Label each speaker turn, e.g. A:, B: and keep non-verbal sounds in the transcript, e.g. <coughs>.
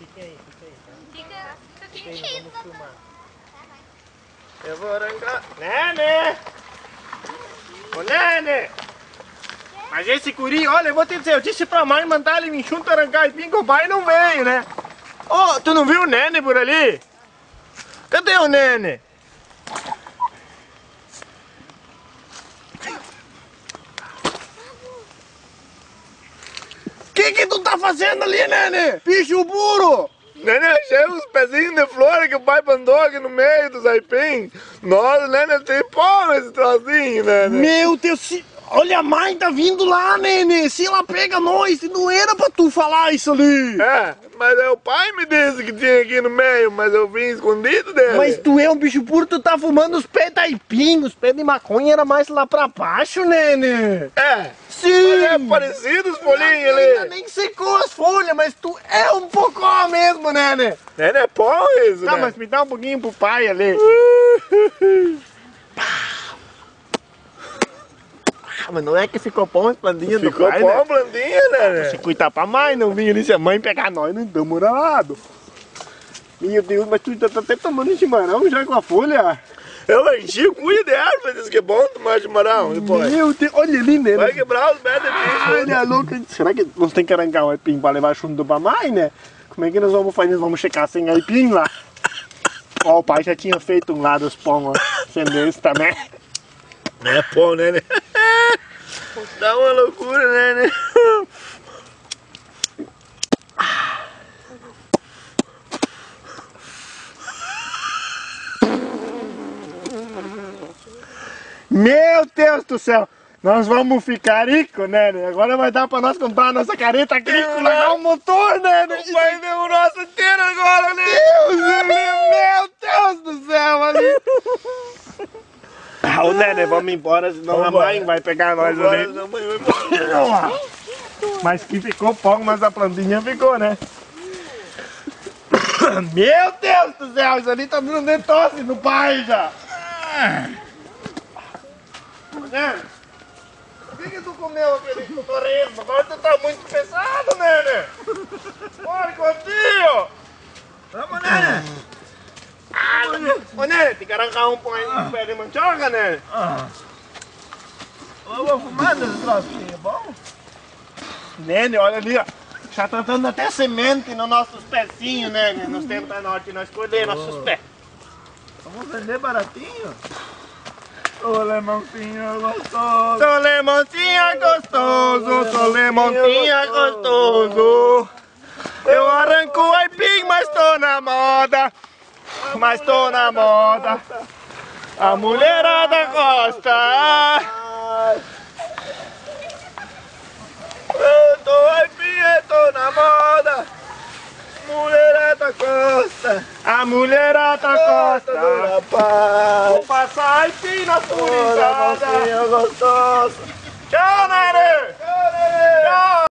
A: Fica aí, fica aí. Tá?
B: Fica,
A: Fica aí, vamos filmar.
C: Eu vou arrancar. Nene! Ô, Nene! Mas esse guri, olha, eu vou te dizer, eu disse pra mãe mandar ele me junto arrancar e pingo, o pai não veio, né? Ô, tu não viu o Nene por ali? Cadê o Nene? Que que tu tá fazendo ali, Nene? Bicho burro! Nene, achei uns pezinhos de flor que o pai mandou aqui no meio dos aipim. Nossa, Nene, tem pó nesse trocinho, Nene.
D: Meu Deus, se... olha a mãe tá vindo lá, Nene. Se ela pega nós, não era pra tu falar isso ali.
C: É, mas é o pai me disse que tinha aqui no meio, mas eu vim escondido dele.
D: Mas tu é um bicho puro, tu tá fumando os pés da aipim, os pés de maconha era mais lá pra baixo, Nene.
C: É,
D: Sim.
C: mas é parecido os folhinhos
D: Ainda
C: ali.
D: nem secou as folhas, mas tu é um pouco mesmo, Nene.
C: Nene, é pó isso,
D: Tá,
C: né?
D: mas me dá um pouquinho pro pai ali. <laughs> Ah, mas não é que ficou bom as plantinhas do
C: Ficou
D: pai,
C: pó
D: né?
C: blandinha, Nene.
D: Se cuidar pra mãe, não vinha ali se a mãe pegar nós, não estamos. Meu Deus, mas tu tá tá até tomando chimarrão já com a folha?
C: Eu enchi o cuia de árvore, disse que é bom tomar chimarrão depois.
D: Meu Deus, olha ali, né?
C: Vai quebrar os pés.
D: Olha louco. Será que nós temos que arrancar o aipim pra levar junto pra mãe, né? Como é que nós vamos fazer? Nós vamos checar sem aipim lá. <laughs> Ó, o pai já tinha feito um lado dos pão, ó. Sendo esse também.
C: É pó, Nene. <laughs> Dá uma loucura, Nene.
D: Meu Deus do céu! Nós vamos ficar ricos, né? né? Agora vai dar pra nós comprar a nossa careta agrícola, não um motor, né? né?
C: O pai deu o nosso inteiro agora, né?
D: Deus, meu Deus do céu, ali! Ah, ô Nene, vamos embora, senão a
C: Vambora.
D: mãe vai pegar nós ali.
C: embora.
D: Mas que ficou pão, mas a plantinha ficou, né? <coughs> Meu Deus do céu, isso ali tá dando tosse no pai já! Nene, por que, que tu comeu aquele torresmo? Agora tu tá muito pesado, Nene! Bora, Coutinho!
C: Vamos, Nene.
D: Ah, Ô, Nene, tem que arrancar um pão aí no pé de mandioca, Nene?
C: Eu vou fumando esse trocinho, é bom?
D: Nene, olha ali, ó. Já tá dando até semente nos nossos pezinhos, Nene. Nos norte, nós colhemos nossos pés.
C: Vender baratinho? Ô, lemãozinho gostoso.
D: Sou lemontinha gostoso, sou lemontinha gostoso. Eu arranco o aipim, mas tô na moda. Mas tô na moda. A mulherada gosta.
C: Eu tô aqui, eu tô na moda. Mulherada gosta.
D: A mulherada
C: Gosta do rapaz.
D: Vou passar aipim na
C: Ô,
D: turizada.
C: lemãozinho gostoso.
D: Tchau.